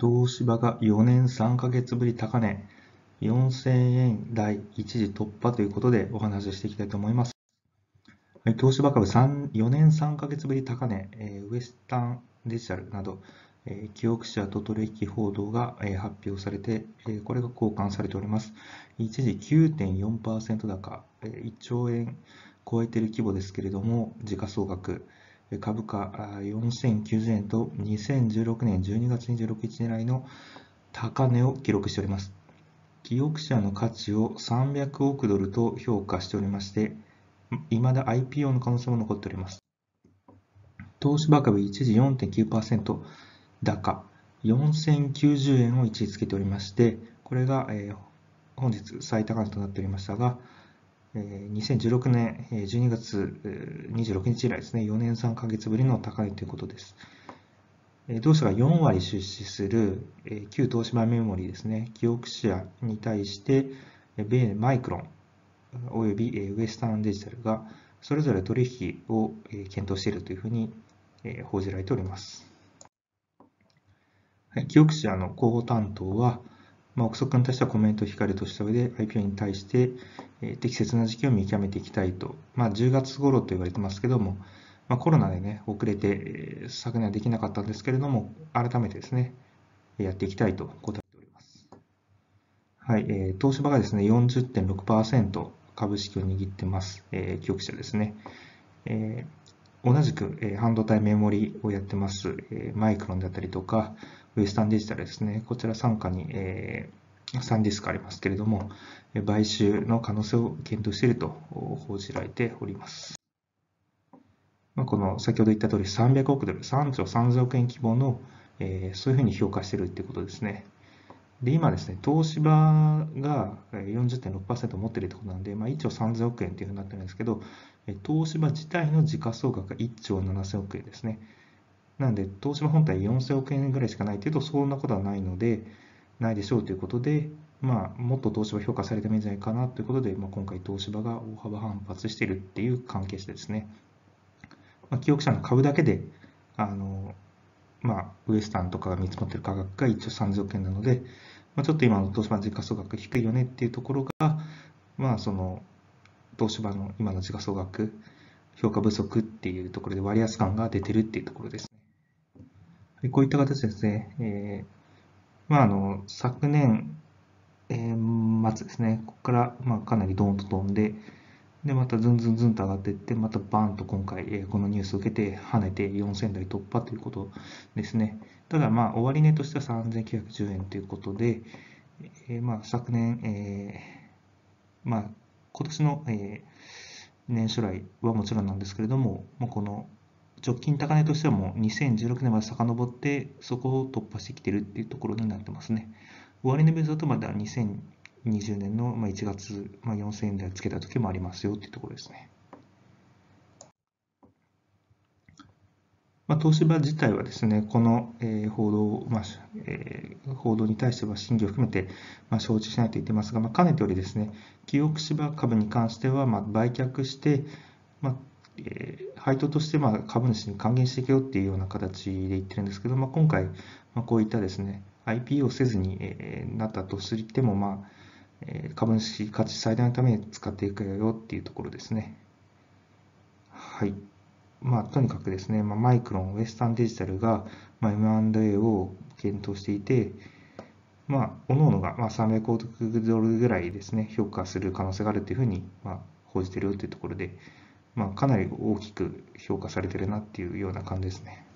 東芝が4年3ヶ月ぶり高値、4000円台一時突破ということでお話ししていきたいと思います。はい、東芝株3 4年3ヶ月ぶり高値、えー、ウエスタンデジタルなど、えー、記憶者と取引報道が、えー、発表されて、えー、これが交換されております。一時9.4%高、えー、1兆円超えている規模ですけれども、時価総額、株価4090円と2016年12月26日狙いの高値を記録しております。記憶者の価値を300億ドルと評価しておりまして、未だ IPO の可能性も残っております。東芝株一時4.9%高、4090円を位置づけておりまして、これが本日最高値となっておりましたが、2016年12月26日以来ですね、4年3ヶ月ぶりの高値ということです。同社が4割出資する旧東芝メモリーですね、記憶者に対して、米マイクロンおよびウエスタンデジタルがそれぞれ取引を検討しているというふうに報じられております。記憶者の広報担当は、まあ、憶測に対してはコメントを控えるとした上で IPO に対して、え適切な時期を見極めていきたいと、まあ、10月頃と言われてますけども、まあ、コロナでね、遅れて、昨年はできなかったんですけれども、改めてですね、やっていきたいと答えております。はい、えー、東芝がですね、40.6%株式を握ってます、えー、記憶者ですね。えー、同じく、えー、半導体メモリをやってます、えー、マイクロンだったりとか、ウエスタンデジタルですね、こちら傘下に、えー、サンディスクありますけれども、買収の可能性を検討していると報じられております。まあこの先ほど言った通り300億ドル、3兆3000億円規模の、えー、そういうふうに評価しているということですね。で、今ですね、東芝が40.6%持っているということなんで、まあ、1兆3000億円というふうになってるんですけど、東芝自体の時価総額が1兆7000億円ですね。なので、東芝本体4000億円ぐらいしかないというと、そんなことはないので、ないでしょうということで、まあ、もっと東芝評価されてもいいんじゃないかなということで、まあ、今回東芝が大幅反発しているっていう関係者ですね。まあ、記憶者の株だけで、あの、まあ、ウエスタンとかが見積もっている価格が一応30億円なので、まあ、ちょっと今の東芝の時価総額低いよねっていうところが、まあ、その、東芝の今の時価総額、評価不足っていうところで割安感が出てるっていうところですね。こういった形ですね、えーまあ、あの昨年、えー、末ですね、ここから、まあ、かなりドーンと飛んで、で、またズンズンズンと上がっていって、またバーンと今回、えー、このニュースを受けて跳ねて4000台突破ということですね。ただ、まあ、終値としては3910円ということで、えー、まあ、昨年、えー、まあ、今年の、えー、年初来はもちろんなんですけれども、まあ、この直近高値としてはもう2016年まで遡ってそこを突破してきてるっていうところになってますね。終値ベースだとまだ2020年の1月、まあ、4000円台つけた時もありますよっていうところですね。まあ、東芝自体はですね、この、えー、報道、まあえー、報道に対しては審議を含めて、まあ、承知しないと言ってますが、まあ、かねてよりですね、記憶芝株に関しては、まあ、売却して、まあ、えー、配当としてまあ株主に還元していけよっていうような形で言ってるんですけど、まあ、今回、まあ、こういったですね IPO せずに、えー、なったとしても、まあえー、株主価値最大のために使っていくよっていうところですね。はい。まあ、とにかくですね、まあ、マイクロン、ウエスタンデジタルが、まあ、M&A を検討していて、まあ、各々が、まあ、300億ドルぐらいですね、評価する可能性があるというふうに、まあ、報じているというところで、まあ、かなり大きく評価されてるなっていうような感じですね。